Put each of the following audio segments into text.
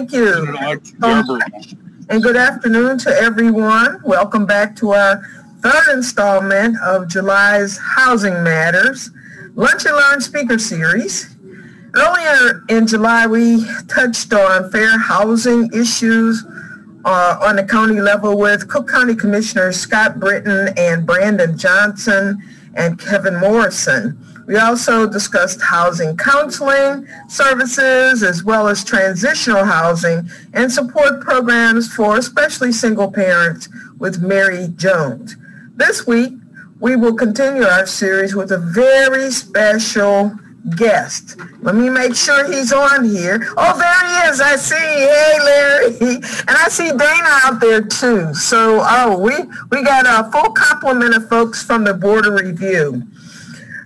Thank you. And good afternoon to everyone. Welcome back to our third installment of July's Housing Matters Lunch and Learn Speaker Series. Earlier in July, we touched on fair housing issues uh, on the county level with Cook County Commissioners Scott Britton and Brandon Johnson and Kevin Morrison. We also discussed housing counseling services as well as transitional housing and support programs for especially single parents with Mary Jones. This week, we will continue our series with a very special guest. Let me make sure he's on here. Oh, there he is. I see. Hey, Larry. And I see Dana out there too. So, oh, we, we got a full complement of folks from the Board of Review.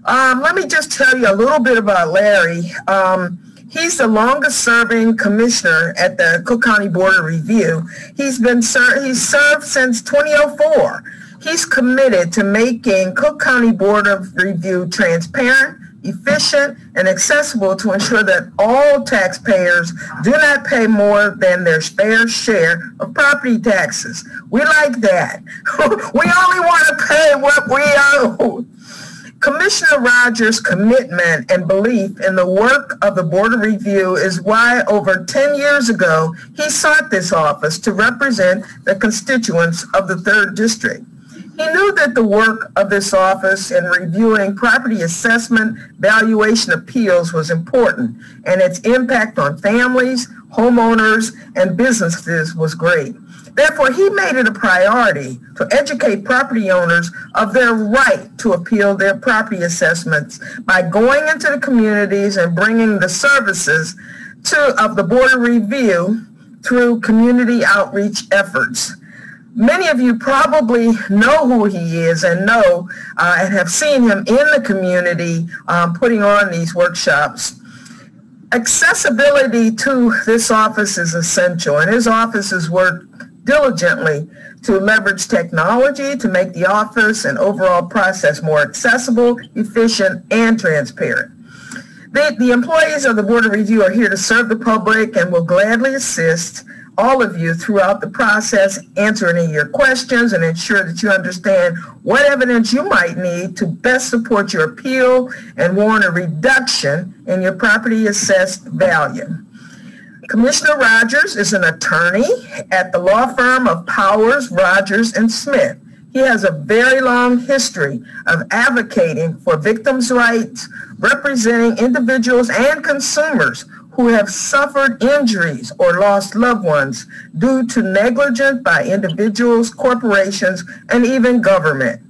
Um, let me just tell you a little bit about Larry. Um, he's the longest serving commissioner at the Cook County Board of Review. He's been ser- he's served since 2004. He's committed to making Cook County Board of Review transparent, efficient, and accessible to ensure that all taxpayers do not pay more than their fair share of property taxes. We like that. we only want to pay what we owe. Commissioner Rogers' commitment and belief in the work of the Board of Review is why over 10 years ago, he sought this office to represent the constituents of the 3rd District. He knew that the work of this office in reviewing property assessment valuation appeals was important and its impact on families, homeowners, and businesses was great. Therefore, he made it a priority to educate property owners of their right to appeal their property assessments by going into the communities and bringing the services to, of the Board of Review through community outreach efforts. Many of you probably know who he is and know uh, and have seen him in the community um, putting on these workshops. Accessibility to this office is essential, and his office has worked diligently to leverage technology to make the office and overall process more accessible, efficient, and transparent. The, the employees of the Board of Review are here to serve the public and will gladly assist all of you throughout the process, answer any of your questions and ensure that you understand what evidence you might need to best support your appeal and warrant a reduction in your property assessed value. Commissioner Rogers is an attorney at the law firm of Powers, Rogers, and Smith. He has a very long history of advocating for victims' rights, representing individuals and consumers who have suffered injuries or lost loved ones due to negligence by individuals, corporations, and even government.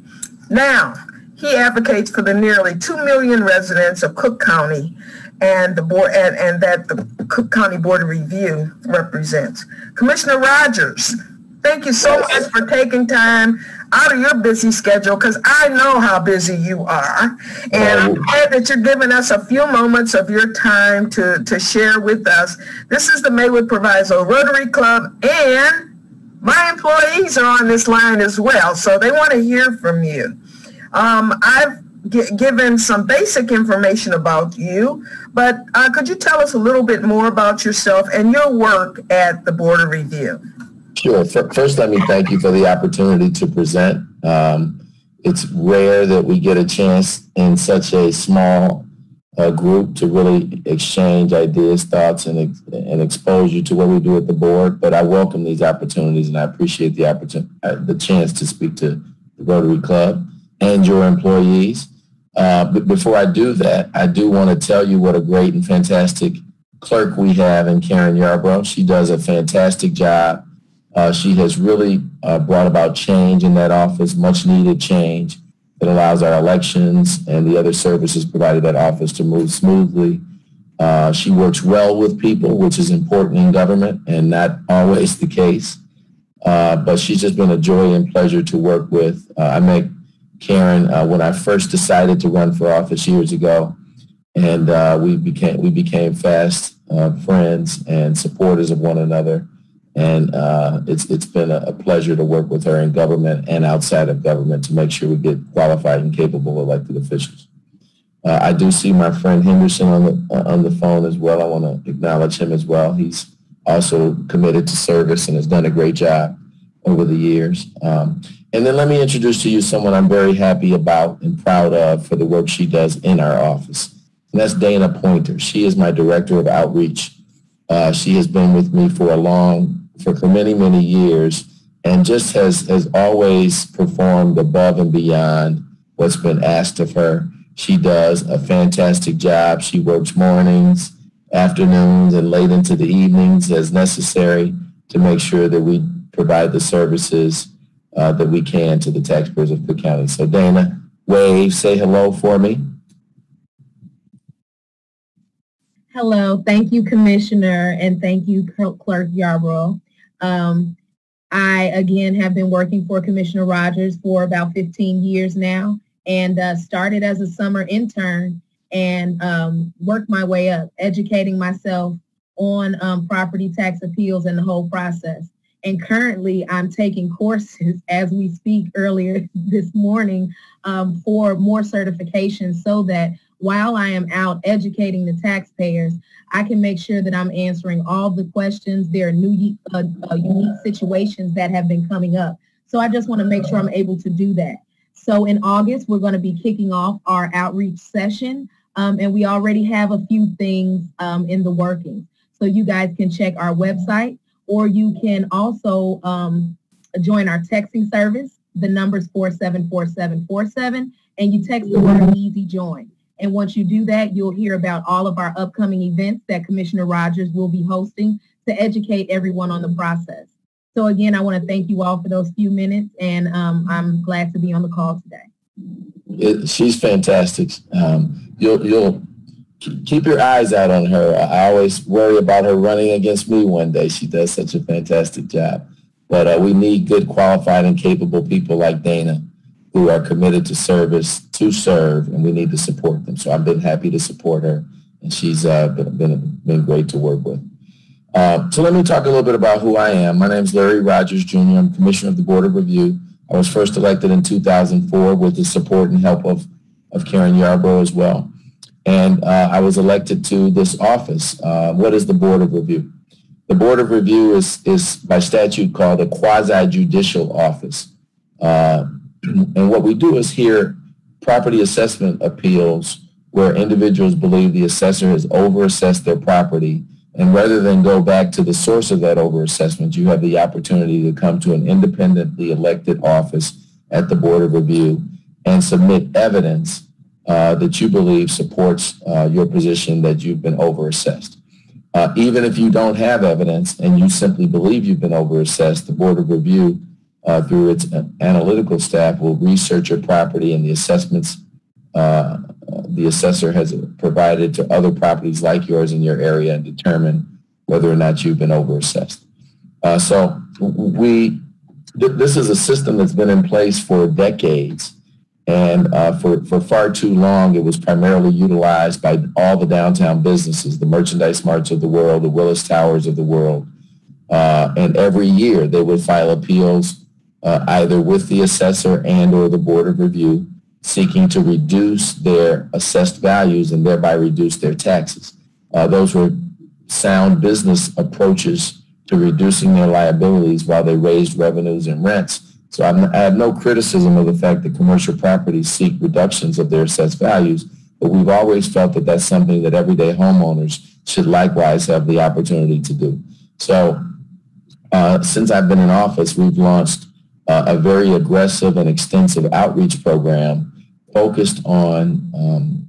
Now, he advocates for the nearly 2 million residents of Cook County and the board and, and that the Cook County Board of Review represents. Commissioner Rogers, thank you so much for taking time out of your busy schedule because I know how busy you are. And I'm glad that you're giving us a few moments of your time to, to share with us. This is the Maywood Proviso Rotary Club and my employees are on this line as well, so they want to hear from you. Um, I've given some basic information about you, but uh, could you tell us a little bit more about yourself and your work at the Board of Review? Sure. First, let me thank you for the opportunity to present. Um, it's rare that we get a chance in such a small uh, group to really exchange ideas, thoughts, and, and expose you to what we do at the board. But I welcome these opportunities, and I appreciate the opportunity, uh, the chance to speak to the Rotary Club and your employees. Uh, but before I do that, I do want to tell you what a great and fantastic clerk we have in Karen Yarbrough. She does a fantastic job uh, she has really uh, brought about change in that office, much needed change that allows our elections and the other services provided that office to move smoothly. Uh, she works well with people, which is important in government and not always the case. Uh, but she's just been a joy and pleasure to work with. Uh, I met Karen uh, when I first decided to run for office years ago, and we became we became fast friends and supporters of one another. And uh, it's, it's been a, pleasure to work with her in government and outside of government to make sure we get qualified and capable elected officials. Uh, I do see my friend Henderson on the, uh, on the phone as well. I want to acknowledge him as well. He's also committed to service and has done a great job over the years. Um, and then let me introduce to you someone I'm very happy about and proud of for the work she does in our office. And that's Dana Pointer. She is my director of outreach. Uh, she has been with me for a long, for, many, many years and just has, has always performed above and beyond what's been asked of her. She does a fantastic job. She works mornings, afternoons, and late into the evenings as necessary to make sure that we provide the services uh, that we can to the taxpayers of Cook County. So Dana, wave, say hello for me. Hello. Thank you, Commissioner, and thank you, Clerk Yarbrough. Um, I, again, have been working for Commissioner Rogers for about 15 years now and uh, started as a summer intern and um, worked my way up, educating myself on um, property tax appeals and the whole process. And currently, I'm taking courses as we speak earlier this morning um, for more certifications so that while I am out educating the taxpayers, I can make sure that I'm answering all the questions. There are new uh, uh, unique situations that have been coming up. So I just want to make sure I'm able to do that. So in August, we're going to be kicking off our outreach session, um, and we already have a few things um, in the working. So you guys can check our website, or you can also um, join our texting service. The number is 474747, and you text the word easy join. And once you do that, you'll hear about all of our upcoming events that Commissioner Rogers will be hosting to educate everyone on the process. So again, I want to thank you all for those few minutes, and um, I'm glad to be on the call today. It, she's fantastic. Um, you'll, you'll keep your eyes out on her. I always worry about her running against me one day. She does such a fantastic job. But uh, we need good, qualified, and capable people like Dana who are committed to service to serve, and we need to support them. So I've been happy to support her, and she's uh, been, been, been great to work with. Uh, so let me talk a little bit about who I am. My name is Larry Rogers Jr. I'm Commissioner of the Board of Review. I was first elected in 2004 with the support and help of, of Karen Yarbrough as well. And uh, I was elected to this office. Uh, what is the Board of Review? The Board of Review is, is by statute called a quasi-judicial office. Uh, and what we do is hear property assessment appeals where individuals believe the assessor has overassessed their property. And rather than go back to the source of that overassessment, you have the opportunity to come to an independently elected office at the Board of Review and submit evidence uh, that you believe supports uh, your position that you've been overassessed. Uh, even if you don't have evidence and you simply believe you've been overassessed, the Board of Review uh, through its analytical staff will research your property and the assessments uh, the assessor has provided to other properties like yours in your area and determine whether or not you've been overassessed. Uh, so we, th this is a system that's been in place for decades and uh, for, for far too long, it was primarily utilized by all the downtown businesses, the merchandise marts of the world, the Willis Towers of the world. Uh, and every year they would file appeals uh, either with the assessor and or the board of review seeking to reduce their assessed values and thereby reduce their taxes. Uh, those were sound business approaches to reducing their liabilities while they raised revenues and rents. So i have no criticism of the fact that commercial properties seek reductions of their assessed values, but we've always felt that that's something that everyday homeowners should likewise have the opportunity to do. So uh, since I've been in office, we've launched uh, a very aggressive and extensive outreach program focused on um,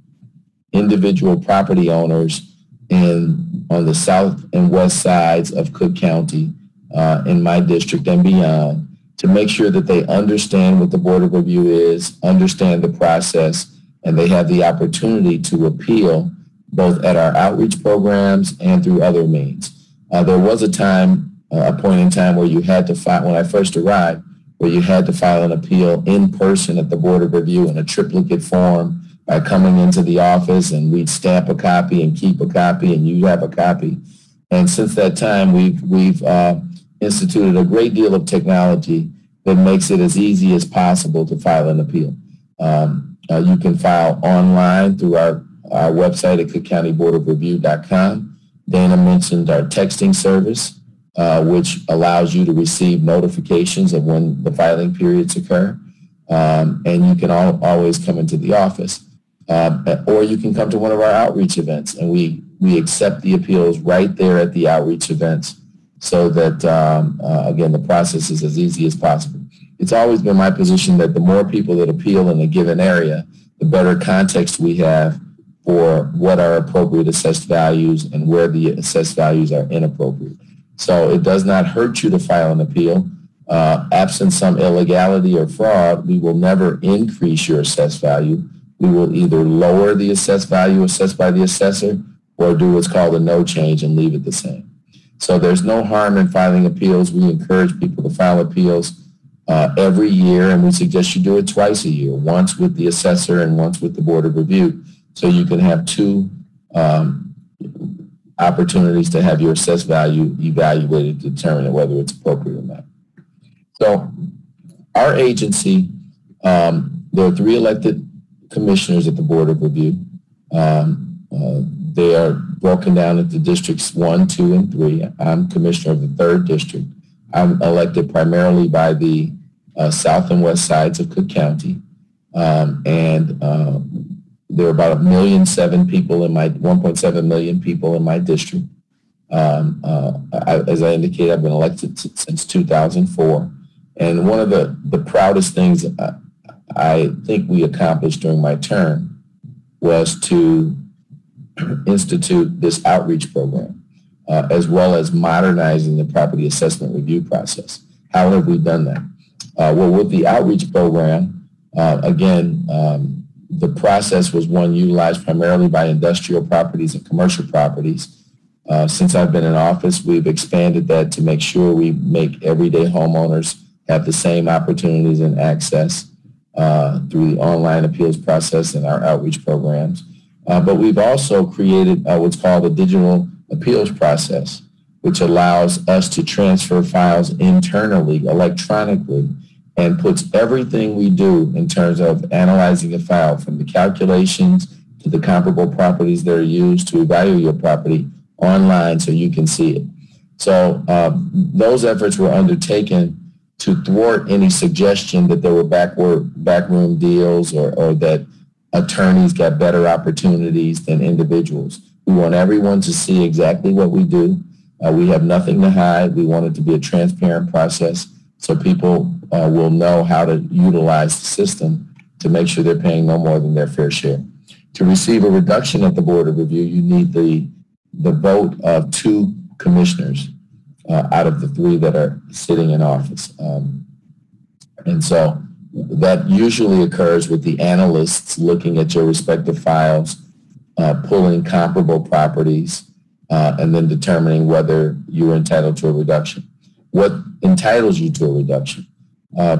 individual property owners in on the south and west sides of Cook County uh, in my district and beyond to make sure that they understand what the Board of Review is, understand the process, and they have the opportunity to appeal both at our outreach programs and through other means. Uh, there was a time, uh, a point in time where you had to file, when I first arrived, where you had to file an appeal in person at the Board of Review in a triplicate form by coming into the office and we'd stamp a copy and keep a copy and you have a copy. And since that time, we've, we've uh, instituted a great deal of technology that makes it as easy as possible to file an appeal. Um, uh, you can file online through our, our website at cookcountyboardofreview.com. Dana mentioned our texting service, uh, which allows you to receive notifications of when the filing periods occur. Um, and you can all, always come into the office. Uh, or you can come to one of our outreach events and we, we accept the appeals right there at the outreach events so that, um, uh, again, the process is as easy as possible. It's always been my position that the more people that appeal in a given area, the better context we have for what are appropriate assessed values and where the assessed values are inappropriate. So it does not hurt you to file an appeal. Uh, absent some illegality or fraud, we will never increase your assessed value. We will either lower the assessed value assessed by the assessor or do what's called a no change and leave it the same. So there's no harm in filing appeals. We encourage people to file appeals uh, every year, and we suggest you do it twice a year, once with the assessor and once with the Board of Review, so you can have two um, opportunities to have your assessed value evaluated to determine whether it's appropriate or not. So our agency, um, there are three elected commissioners at the Board of Review. Um, uh, they are broken down into districts one, two, and three. I'm commissioner of the third district. I'm elected primarily by the uh, south and west sides of Cook County. Um, and uh, there are about a million seven people in my 1.7 million people in my district. Um, uh, I, as I indicated, I've been elected since 2004. And one of the, the proudest things I, I think we accomplished during my term was to institute this outreach program, uh, as well as modernizing the property assessment review process. How have we done that? Uh, well, with the outreach program, uh, again, um, the process was one utilized primarily by industrial properties and commercial properties. Uh, since I've been in office, we've expanded that to make sure we make everyday homeowners have the same opportunities and access uh, through the online appeals process and our outreach programs. Uh, but we've also created uh, what's called a digital appeals process, which allows us to transfer files internally, electronically, and puts everything we do in terms of analyzing a file from the calculations to the comparable properties that are used to evaluate your property online so you can see it. So um, those efforts were undertaken to thwart any suggestion that there were backward, backroom deals or, or that attorneys got better opportunities than individuals. We want everyone to see exactly what we do. Uh, we have nothing to hide. We want it to be a transparent process so people uh, will know how to utilize the system to make sure they're paying no more than their fair share. To receive a reduction at the Board of Review, you need the, the vote of two commissioners uh, out of the three that are sitting in office. Um, and so that usually occurs with the analysts looking at your respective files, uh, pulling comparable properties, uh, and then determining whether you're entitled to a reduction. What entitles you to a reduction? Uh,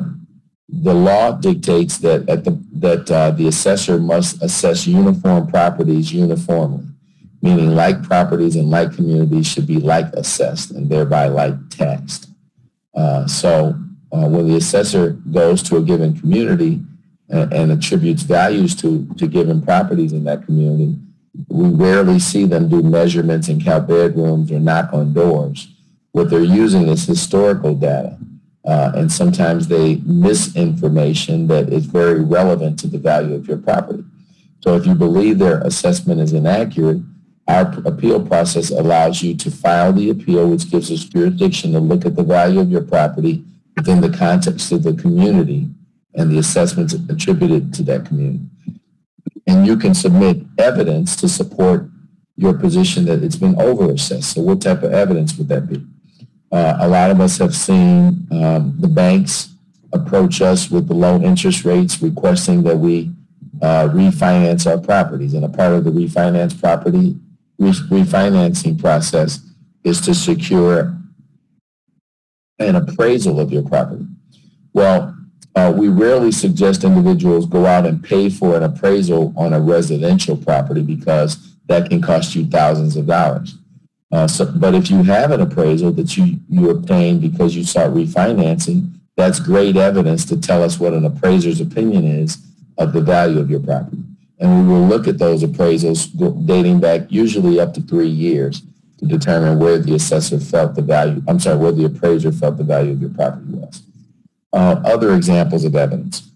the law dictates that at the, that uh, the assessor must assess uniform properties uniformly, meaning like properties and like communities should be like assessed and thereby like taxed. Uh, so uh, when the assessor goes to a given community and, and, attributes values to, to given properties in that community, we rarely see them do measurements and count bedrooms or knock on doors. What they're using is historical data. Uh, and sometimes they miss information that is very relevant to the value of your property. So if you believe their assessment is inaccurate, our appeal process allows you to file the appeal, which gives us jurisdiction to look at the value of your property within the context of the community and the assessments attributed to that community. And you can submit evidence to support your position that it's been overassessed. So what type of evidence would that be? Uh, a lot of us have seen um, the banks approach us with the low interest rates requesting that we uh, refinance our properties. And a part of the refinance property re- refinancing process is to secure an appraisal of your property. Well, uh, we rarely suggest individuals go out and pay for an appraisal on a residential property because that can cost you thousands of dollars. Uh, so, but if you have an appraisal that you, you obtained because you sought refinancing, that's great evidence to tell us what an appraiser's opinion is of the value of your property. And we will look at those appraisals dating back usually up to three years. To determine where the assessor felt the value, I'm sorry, where the appraiser felt the value of your property was. Uh, other examples of evidence.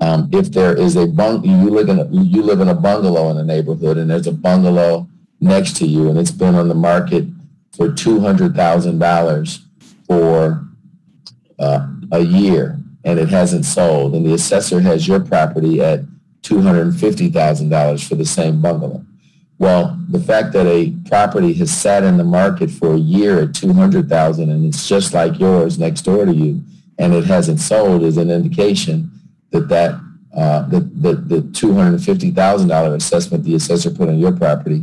Um, if there is a bung, you live in a, you live in a bungalow in a neighborhood and there's a bungalow next to you and it's been on the market for $200,000 for uh, a year and it hasn't sold and the assessor has your property at $250,000 for the same bungalow. Well, the fact that a property has sat in the market for a year at 200,000 and it's just like yours next door to you and it hasn't sold is an indication that that uh, the, the, the $250,000 assessment the assessor put on your property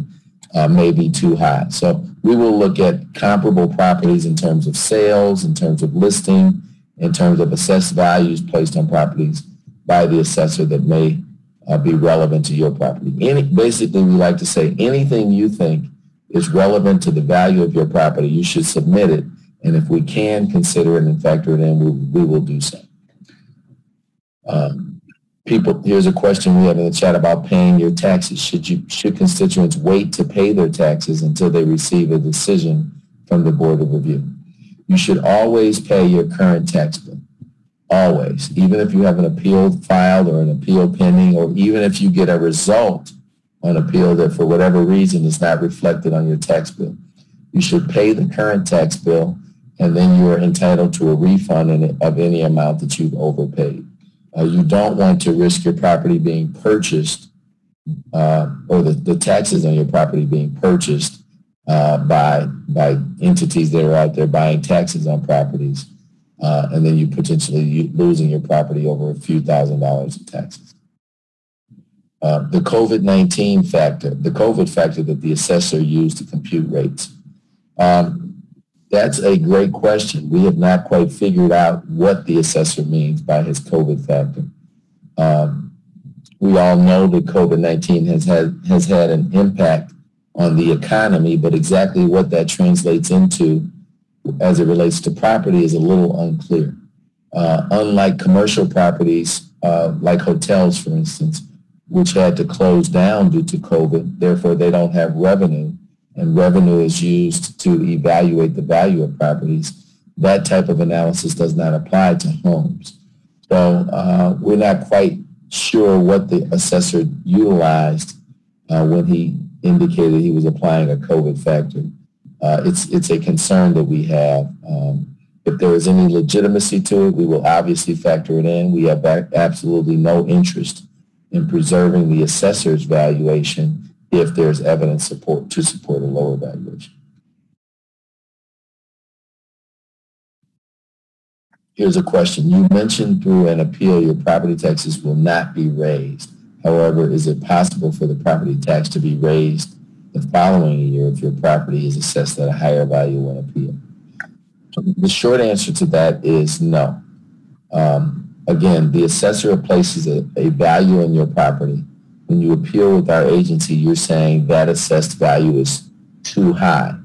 uh, may be too high. So we will look at comparable properties in terms of sales, in terms of listing, in terms of assessed values placed on properties by the assessor that may uh, be relevant to your property. Any, basically, we like to say anything you think is relevant to the value of your property, you should submit it. And if we can consider it and factor it in, we, we will do so. Um, people, here's a question we have in the chat about paying your taxes. Should you should constituents wait to pay their taxes until they receive a decision from the Board of Review? You should always pay your current tax bill. Always. Even if you have an appeal filed or an appeal pending, or even if you get a result on appeal that for whatever reason is not reflected on your tax bill. You should pay the current tax bill and then you are entitled to a refund of any amount that you've overpaid. Uh, you don't want to risk your property being purchased uh, or the, the taxes on your property being purchased uh, by, by entities that are out there buying taxes on properties. Uh, and then you potentially losing your property over a few thousand dollars in taxes. Uh, the COVID-19 factor, the COVID factor that the assessor used to compute rates. Um, that's a great question. We have not quite figured out what the assessor means by his COVID factor. Um, we all know that COVID-19 has had, has had an impact on the economy, but exactly what that translates into as it relates to property is a little unclear. Uh, unlike commercial properties, uh, like hotels, for instance, which had to close down due to COVID, therefore they don't have revenue and revenue is used to evaluate the value of properties, that type of analysis does not apply to homes. So uh, we're not quite sure what the assessor utilized uh, when he indicated he was applying a COVID factor. Uh, it's, it's a concern that we have. Um, if there is any legitimacy to it, we will obviously factor it in. We have absolutely no interest in preserving the assessor's valuation if there's evidence support to support a lower valuation. Here's a question. You mentioned through an appeal your property taxes will not be raised. However, is it possible for the property tax to be raised the following year if your property is assessed at a higher value when appeal? The short answer to that is no. Um, again, the assessor places a, a value on your property when you appeal with our agency, you're saying that assessed value is too high.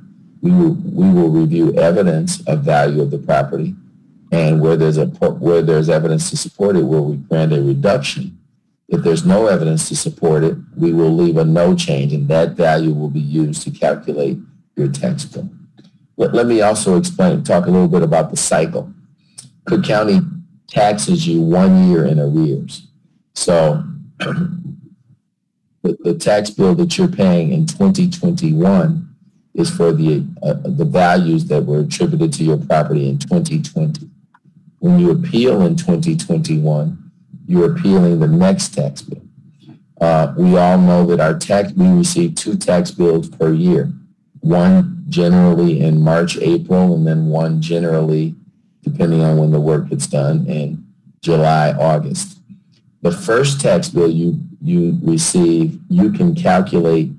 We will, we will review evidence of value of the property, and where there's a where there's evidence to support it, we'll grant a reduction. If there's no evidence to support it, we will leave a no change, and that value will be used to calculate your tax bill. Let, let me also explain, talk a little bit about the cycle. Cook County taxes you one year in arrears. So the, the tax bill that you're paying in 2021 is for the, uh, the values that were attributed to your property in 2020. When you appeal in 2021, you're appealing the next tax bill. Uh, we all know that our tax, we receive two tax bills per year, one generally in March, April, and then one generally, depending on when the work gets done, in July, August. The first tax bill you you receive, you can calculate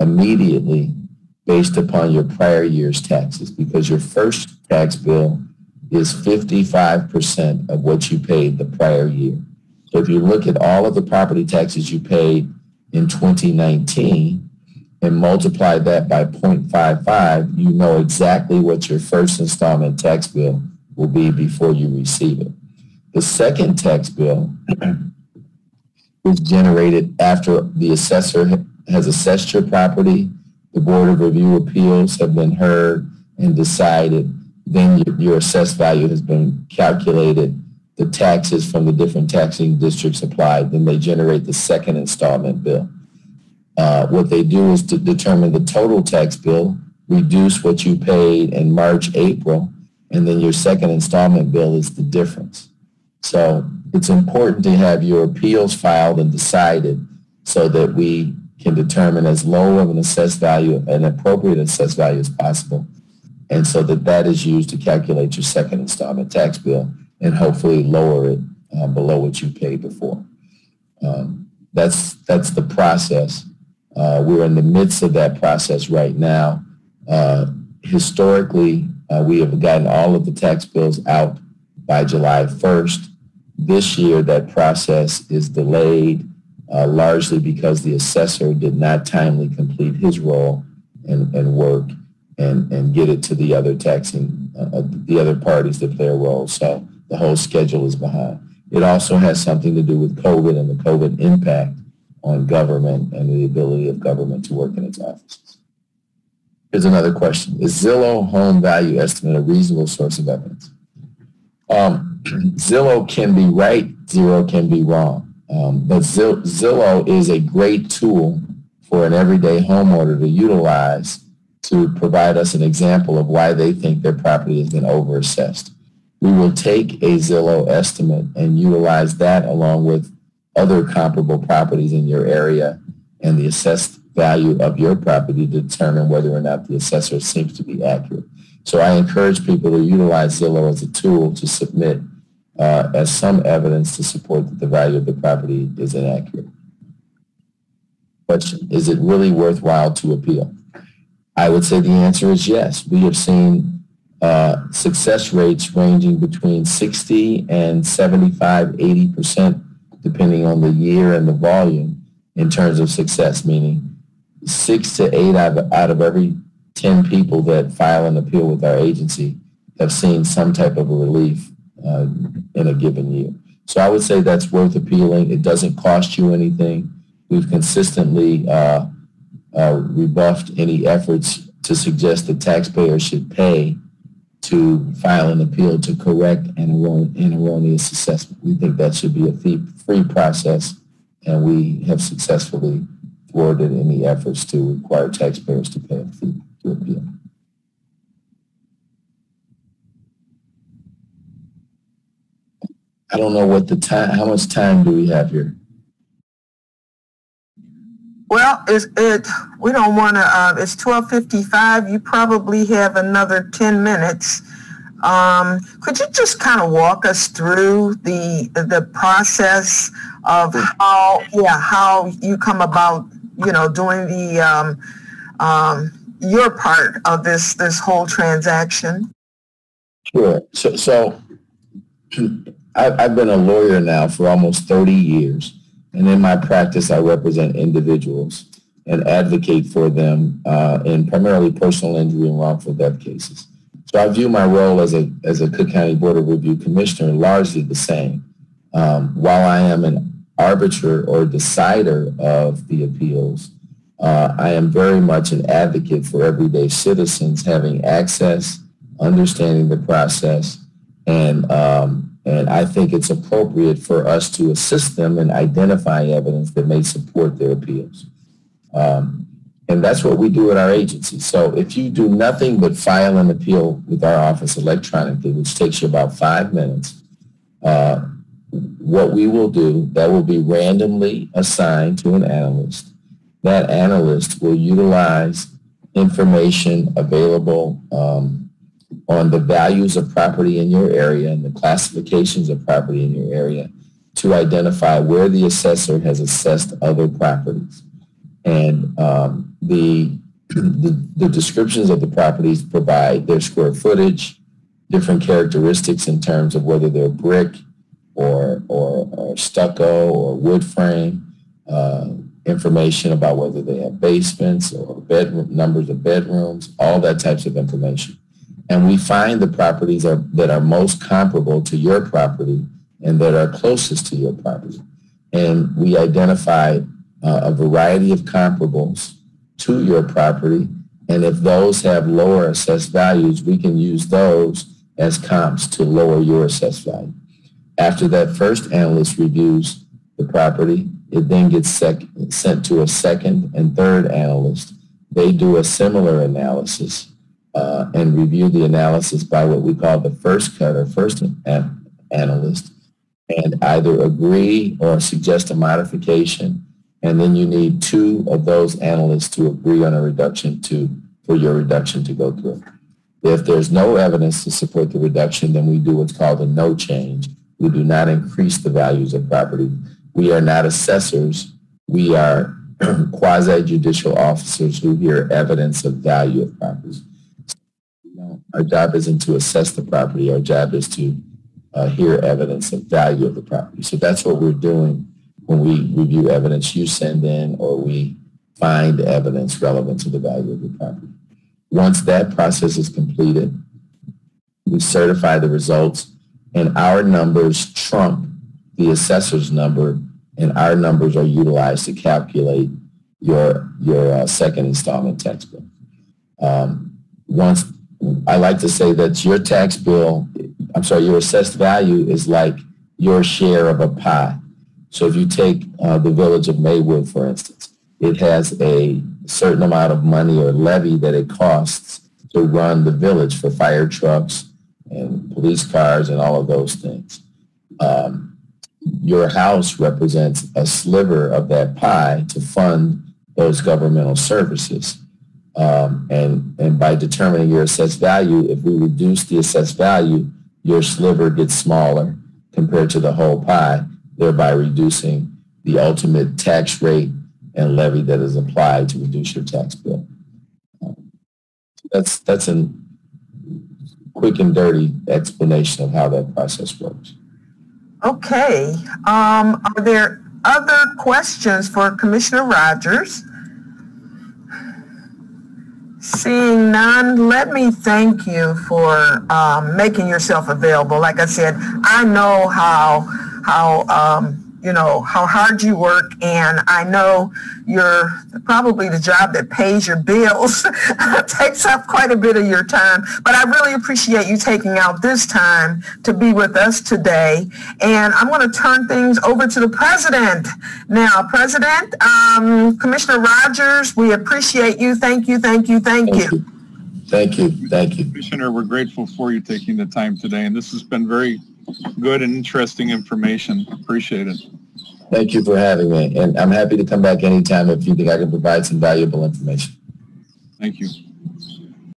immediately based upon your prior year's taxes because your first tax bill is 55% of what you paid the prior year. If you look at all of the property taxes you paid in 2019 and multiply that by 0.55, you know exactly what your first installment tax bill will be before you receive it. The second tax bill is generated after the assessor has assessed your property the Board of Review Appeals have been heard and decided, then your assessed value has been calculated, the taxes from the different taxing districts applied, then they generate the second installment bill. Uh, what they do is to determine the total tax bill, reduce what you paid in March, April, and then your second installment bill is the difference. So it's important to have your appeals filed and decided so that we can determine as low of an assessed value, an appropriate assessed value as possible. And so that that is used to calculate your second installment tax bill and hopefully lower it uh, below what you paid before. Um, that's, that's the process. Uh, we're in the midst of that process right now. Uh, historically, uh, we have gotten all of the tax bills out by July 1st. This year, that process is delayed uh, largely because the assessor did not timely complete his role and, and work and, and get it to the other taxing, uh, the other parties that play a role. So the whole schedule is behind. It also has something to do with COVID and the COVID impact on government and the ability of government to work in its offices. Here's another question. Is Zillow home value estimate a reasonable source of evidence? Um, Zillow can be right, Zillow can be wrong. Um, but Zillow is a great tool for an everyday homeowner to utilize to provide us an example of why they think their property has been overassessed. We will take a Zillow estimate and utilize that along with other comparable properties in your area and the assessed value of your property to determine whether or not the assessor seems to be accurate. So I encourage people to utilize Zillow as a tool to submit uh, as some evidence to support that the value of the property is inaccurate. Question, is it really worthwhile to appeal? I would say the answer is yes. We have seen uh, success rates ranging between 60 and 75, 80%, depending on the year and the volume in terms of success, meaning six to eight out of, out of every 10 people that file an appeal with our agency have seen some type of a relief uh, in a given year. So I would say that's worth appealing. It doesn't cost you anything. We've consistently uh, uh, rebuffed any efforts to suggest that taxpayers should pay to file an appeal to correct an, erroneous assessment. We think that should be a fee, free process, and we have successfully thwarted any efforts to require taxpayers to pay a fee to appeal. I don't know what the time, how much time do we have here? Well, it's, it, we don't want to, uh, it's 1255. You probably have another 10 minutes. Um, could you just kind of walk us through the, the process of how, yeah, how you come about, you know, doing the, um, um, your part of this, this whole transaction? Sure. So, so I've been a lawyer now for almost 30 years. And in my practice, I represent individuals and advocate for them uh, in primarily personal injury and wrongful death cases. So I view my role as a, as a Cook County Board of Review Commissioner largely the same. Um, while I am an arbiter or decider of the appeals, uh, I am very much an advocate for everyday citizens having access, understanding the process, and um, and I think it's appropriate for us to assist them in identifying evidence that may support their appeals. Um, and that's what we do at our agency. So if you do nothing but file an appeal with our office electronically, which takes you about five minutes, uh, what we will do, that will be randomly assigned to an analyst. That analyst will utilize information available um, on the values of property in your area and the classifications of property in your area to identify where the assessor has assessed other properties. And um, the, the, the descriptions of the properties provide their square footage, different characteristics in terms of whether they're brick or, or, or stucco or wood frame, uh, information about whether they have basements or bedroom, numbers of bedrooms, all that types of information and we find the properties are, that are most comparable to your property and that are closest to your property. And we identify uh, a variety of comparables to your property. And if those have lower assessed values, we can use those as comps to lower your assessed value. After that first analyst reviews the property, it then gets sent to a second and third analyst. They do a similar analysis uh, and review the analysis by what we call the first cut or first an- analyst and either agree or suggest a modification. And then you need two of those analysts to agree on a reduction to for your reduction to go through. If there's no evidence to support the reduction, then we do what's called a no change. We do not increase the values of property. We are not assessors. We are quasi-judicial officers who hear evidence of value of properties. Our job isn't to assess the property. Our job is to uh, hear evidence of value of the property. So that's what we're doing when we review evidence you send in or we find evidence relevant to the value of the property. Once that process is completed, we certify the results and our numbers trump the assessor's number and our numbers are utilized to calculate your, your uh, second installment tax bill. Um, once, I like to say that your tax bill, I'm sorry, your assessed value is like your share of a pie. So if you take uh, the village of Maywood, for instance, it has a certain amount of money or levy that it costs to run the village for fire trucks and police cars and all of those things. Um, your house represents a sliver of that pie to fund those governmental services. Um, and, and by determining your assessed value, if we reduce the assessed value, your sliver gets smaller compared to the whole pie, thereby reducing the ultimate tax rate and levy that is applied to reduce your tax bill. Um, that's, that's a quick and dirty explanation of how that process works. Okay. Um, are there other questions for Commissioner Rogers? Seeing none, let me thank you for um, making yourself available. Like I said, I know how how um, you know, how hard you work. And I know you're probably the job that pays your bills takes up quite a bit of your time. But I really appreciate you taking out this time to be with us today. And I'm going to turn things over to the president. Now, President, um, Commissioner Rogers, we appreciate you. Thank you, thank you, thank, thank you. you. Thank you. Thank you. Commissioner, we're grateful for you taking the time today. And this has been very good and interesting information. Appreciate it. Thank you for having me. And I'm happy to come back anytime if you think I can provide some valuable information. Thank you.